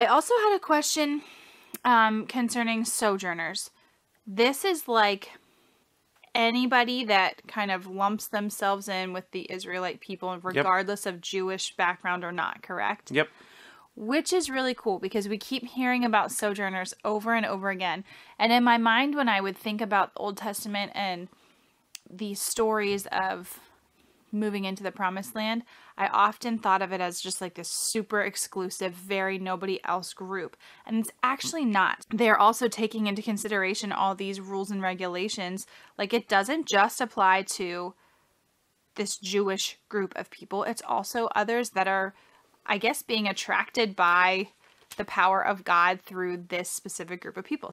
I also had a question um, concerning sojourners. This is like anybody that kind of lumps themselves in with the Israelite people, regardless of Jewish background or not, correct? Yep. Which is really cool because we keep hearing about sojourners over and over again. And in my mind, when I would think about the Old Testament and these stories of moving into the promised land, I often thought of it as just like this super exclusive, very nobody else group. And it's actually not. They're also taking into consideration all these rules and regulations. Like it doesn't just apply to this Jewish group of people, it's also others that are, I guess, being attracted by the power of God through this specific group of people.